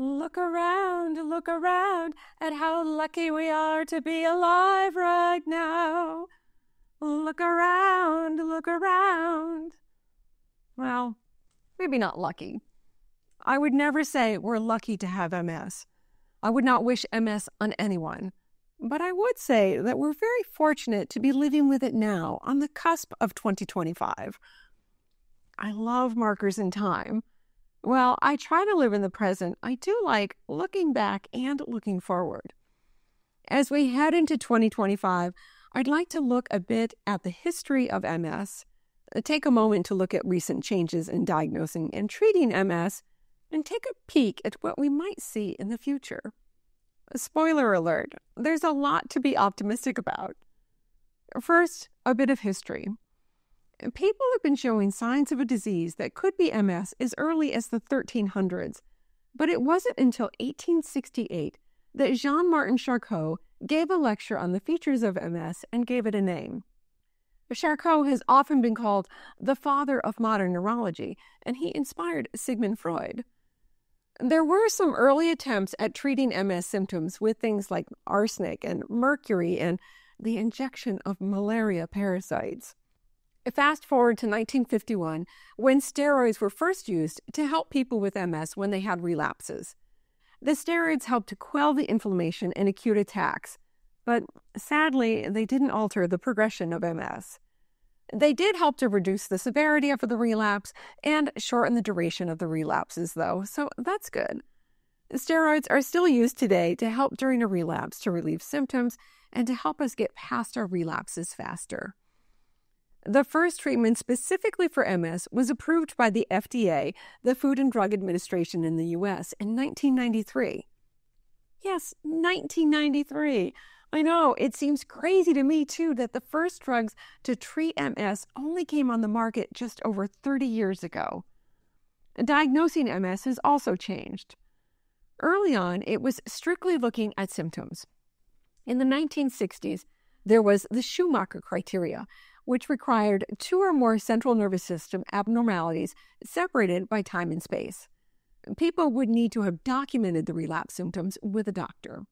Look around, look around at how lucky we are to be alive right now. Look around, look around. Well, maybe not lucky. I would never say we're lucky to have MS. I would not wish MS on anyone. But I would say that we're very fortunate to be living with it now on the cusp of 2025. I love markers in time. Well, I try to live in the present. I do like looking back and looking forward. As we head into 2025, I'd like to look a bit at the history of MS, uh, take a moment to look at recent changes in diagnosing and treating MS, and take a peek at what we might see in the future. Spoiler alert, there's a lot to be optimistic about. First, a bit of history. People have been showing signs of a disease that could be MS as early as the 1300s, but it wasn't until 1868 that Jean Martin Charcot gave a lecture on the features of MS and gave it a name. Charcot has often been called the father of modern neurology, and he inspired Sigmund Freud. There were some early attempts at treating MS symptoms with things like arsenic and mercury and the injection of malaria parasites. Fast forward to 1951, when steroids were first used to help people with MS when they had relapses. The steroids helped to quell the inflammation and acute attacks, but sadly, they didn't alter the progression of MS. They did help to reduce the severity of the relapse and shorten the duration of the relapses, though, so that's good. Steroids are still used today to help during a relapse to relieve symptoms and to help us get past our relapses faster. The first treatment specifically for MS was approved by the FDA, the Food and Drug Administration in the US, in 1993. Yes, 1993. I know, it seems crazy to me too that the first drugs to treat MS only came on the market just over 30 years ago. Diagnosing MS has also changed. Early on, it was strictly looking at symptoms. In the 1960s, there was the Schumacher criteria, which required two or more central nervous system abnormalities separated by time and space. People would need to have documented the relapse symptoms with a doctor.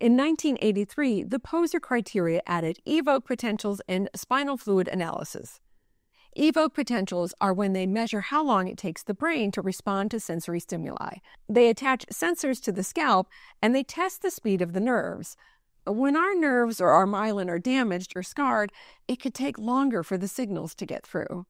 In 1983, the Poser criteria added evoke potentials and spinal fluid analysis. Evoke potentials are when they measure how long it takes the brain to respond to sensory stimuli. They attach sensors to the scalp and they test the speed of the nerves, when our nerves or our myelin are damaged or scarred, it could take longer for the signals to get through.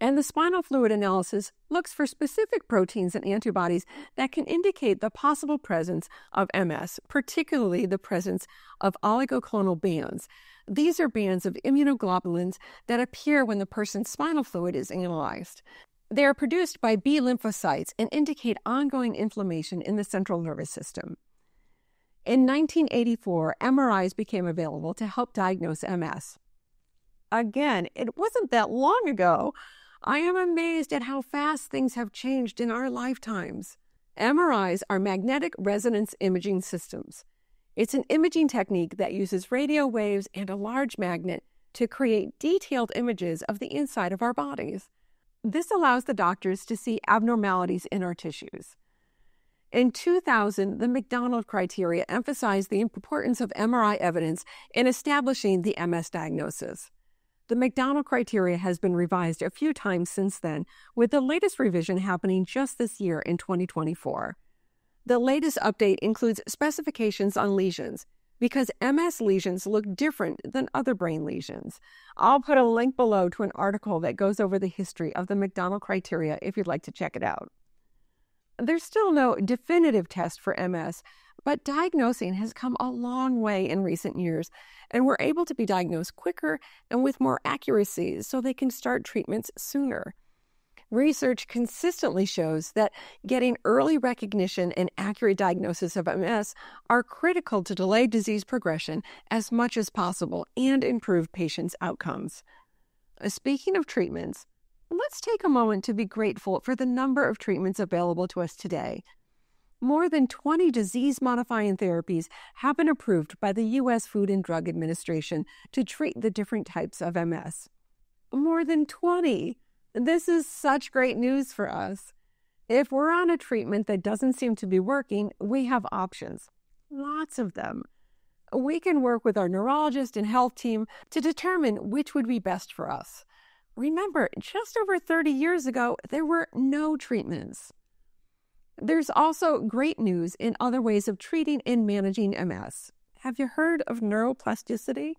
And the spinal fluid analysis looks for specific proteins and antibodies that can indicate the possible presence of MS, particularly the presence of oligoclonal bands. These are bands of immunoglobulins that appear when the person's spinal fluid is analyzed. They are produced by B lymphocytes and indicate ongoing inflammation in the central nervous system. In 1984, MRIs became available to help diagnose MS. Again, it wasn't that long ago. I am amazed at how fast things have changed in our lifetimes. MRIs are magnetic resonance imaging systems. It's an imaging technique that uses radio waves and a large magnet to create detailed images of the inside of our bodies. This allows the doctors to see abnormalities in our tissues. In 2000, the McDonald criteria emphasized the importance of MRI evidence in establishing the MS diagnosis. The McDonald criteria has been revised a few times since then, with the latest revision happening just this year in 2024. The latest update includes specifications on lesions, because MS lesions look different than other brain lesions. I'll put a link below to an article that goes over the history of the McDonald criteria if you'd like to check it out. There's still no definitive test for MS, but diagnosing has come a long way in recent years, and we're able to be diagnosed quicker and with more accuracy so they can start treatments sooner. Research consistently shows that getting early recognition and accurate diagnosis of MS are critical to delay disease progression as much as possible and improve patients' outcomes. Speaking of treatments, let's take a moment to be grateful for the number of treatments available to us today. More than 20 disease modifying therapies have been approved by the U.S. Food and Drug Administration to treat the different types of MS. More than 20! This is such great news for us. If we're on a treatment that doesn't seem to be working, we have options, lots of them. We can work with our neurologist and health team to determine which would be best for us. Remember, just over 30 years ago, there were no treatments. There's also great news in other ways of treating and managing MS. Have you heard of neuroplasticity?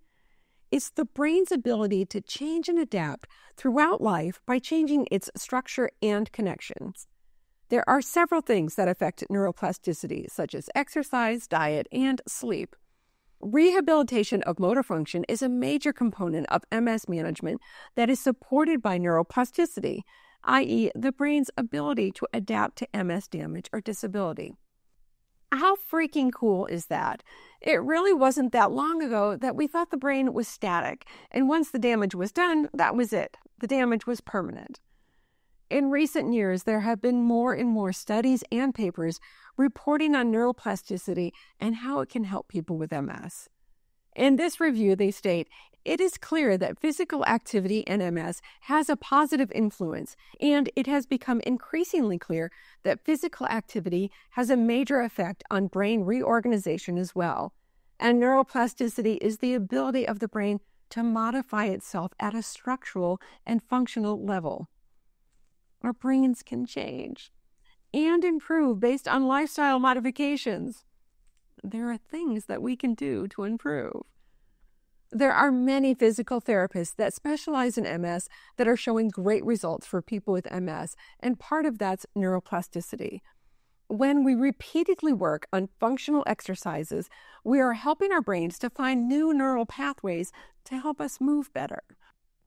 It's the brain's ability to change and adapt throughout life by changing its structure and connections. There are several things that affect neuroplasticity, such as exercise, diet, and sleep. Rehabilitation of motor function is a major component of MS management that is supported by neuroplasticity, i.e., the brain's ability to adapt to MS damage or disability. How freaking cool is that? It really wasn't that long ago that we thought the brain was static, and once the damage was done, that was it. The damage was permanent. In recent years, there have been more and more studies and papers reporting on neuroplasticity and how it can help people with MS. In this review, they state it is clear that physical activity in MS has a positive influence, and it has become increasingly clear that physical activity has a major effect on brain reorganization as well. And neuroplasticity is the ability of the brain to modify itself at a structural and functional level. Our brains can change and improve based on lifestyle modifications. There are things that we can do to improve. There are many physical therapists that specialize in MS that are showing great results for people with MS, and part of that's neuroplasticity. When we repeatedly work on functional exercises, we are helping our brains to find new neural pathways to help us move better.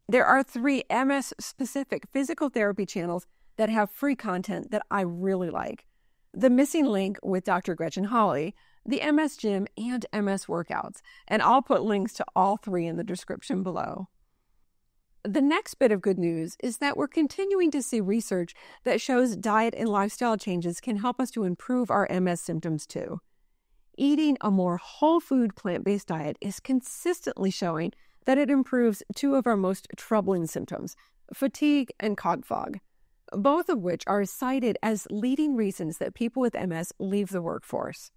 There are three MS specific physical therapy channels that have free content that I really like The MSing Link with Dr. Gretchen Hawley, the MS Gym, and MS Workouts, and I'll put links to all three in the description below. The next bit of good news is that we're continuing to see research that shows diet and lifestyle changes can help us to improve our MS symptoms too. Eating a more whole food plant based diet is consistently showing that it improves two of our most troubling symptoms fatigue and cog fog, both of which are cited as leading reasons that people with MS leave the workforce.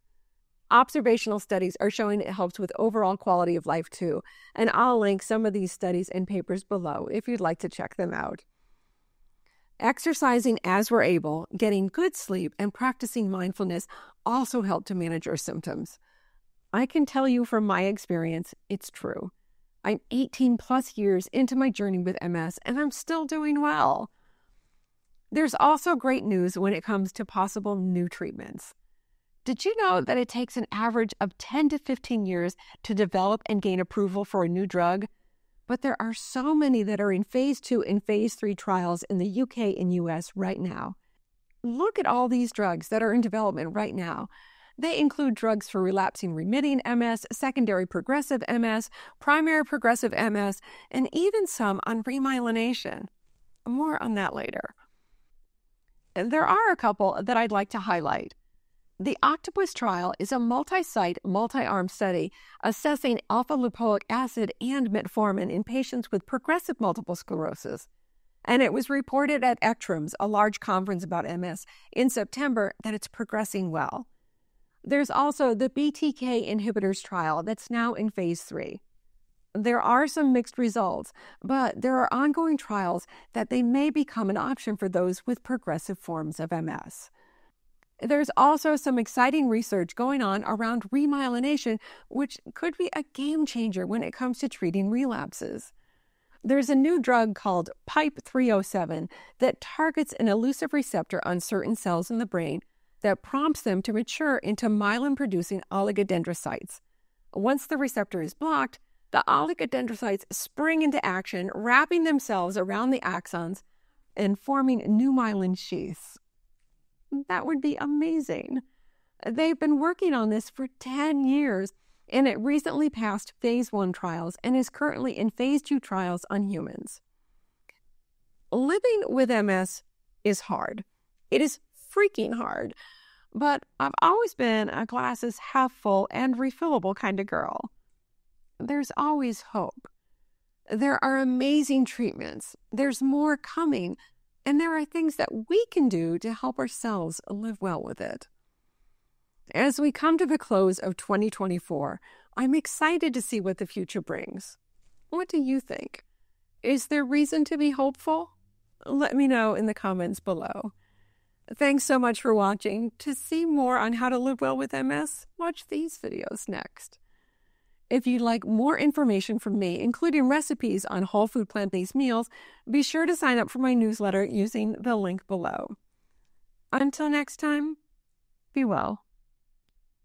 Observational studies are showing it helps with overall quality of life too, and I'll link some of these studies and papers below if you'd like to check them out. Exercising as we're able, getting good sleep, and practicing mindfulness also help to manage our symptoms. I can tell you from my experience, it's true. I'm 18 plus years into my journey with MS and I'm still doing well. There's also great news when it comes to possible new treatments. Did you know that it takes an average of 10 to 15 years to develop and gain approval for a new drug? But there are so many that are in phase two and phase three trials in the UK and US right now. Look at all these drugs that are in development right now. They include drugs for relapsing remitting MS, secondary progressive MS, primary progressive MS, and even some on remyelination. More on that later. There are a couple that I'd like to highlight. The Octopus trial is a multi site, multi arm study assessing alpha lipoic acid and metformin in patients with progressive multiple sclerosis. And it was reported at ECTRIMS, a large conference about MS, in September that it's progressing well. There's also the BTK inhibitors trial that's now in phase three. There are some mixed results, but there are ongoing trials that they may become an option for those with progressive forms of MS. There's also some exciting research going on around remyelination, which could be a game changer when it comes to treating relapses. There's a new drug called PIPE 307 that targets an elusive receptor on certain cells in the brain that prompts them to mature into myelin producing oligodendrocytes. Once the receptor is blocked, the oligodendrocytes spring into action, wrapping themselves around the axons and forming new myelin sheaths. That would be amazing. They've been working on this for 10 years, and it recently passed phase one trials and is currently in phase two trials on humans. Living with MS is hard. It is freaking hard. But I've always been a glasses half full and refillable kind of girl. There's always hope. There are amazing treatments. There's more coming. And there are things that we can do to help ourselves live well with it. As we come to the close of 2024, I'm excited to see what the future brings. What do you think? Is there reason to be hopeful? Let me know in the comments below. Thanks so much for watching. To see more on how to live well with MS, watch these videos next. If you'd like more information from me, including recipes on whole food plant based meals, be sure to sign up for my newsletter using the link below. Until next time, be well.